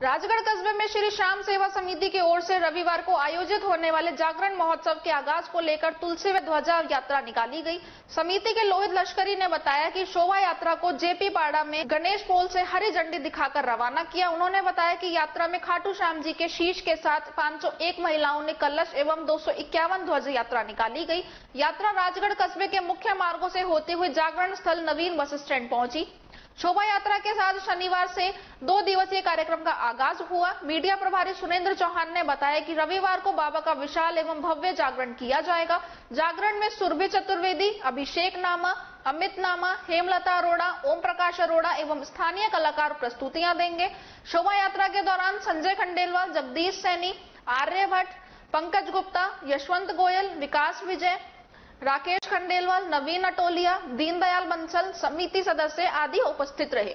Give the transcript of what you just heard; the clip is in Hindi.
राजगढ़ कस्बे में श्री श्याम सेवा समिति की ओर से रविवार को आयोजित होने वाले जागरण महोत्सव के आगाज़ को लेकर तुलसी व ध्वजा यात्रा निकाली गई। समिति के लोहित लश्करी ने बताया कि शोभा यात्रा को जेपी पाड़ा में गणेश पोल से हरी झंडी दिखाकर रवाना किया। उन्होंने बताया कि यात्रा में खाटू श्याम जी के शीश के साथ 501 महिलाओं ने कलश एवं दो ध्वज यात्रा निकाली गई यात्रा राजगढ़ कस्बे के मुख्य मार्गो से होते हुए जागरण स्थल नवीन बस स्टैंड पहुँची। शोभा यात्रा के साथ शनिवार से दो दिवसीय कार्यक्रम का आगाज़ हुआ। मीडिया प्रभारी सुनेंद्र चौहान ने बताया कि रविवार को बाबा का विशाल एवं भव्य जागरण किया जाएगा। जागरण में सुरभि चतुर्वेदी, अभिषेक नामा, अमित नामा, हेमलता अरोड़ा ओम प्रकाश अरोड़ा एवं स्थानीय कलाकार प्रस्तुतियाँ देंगे। शोभा यात्रा के दौरान संजय खंडेलवाल, जगदीश सैनी, आर्य भट्ट, पंकज गुप्ता, यशवंत गोयल, विकास विजय राकेश खंडेलवाल नवीन अटोलिया दीनदयाल बंसल समिति सदस्य आदि उपस्थित रहे।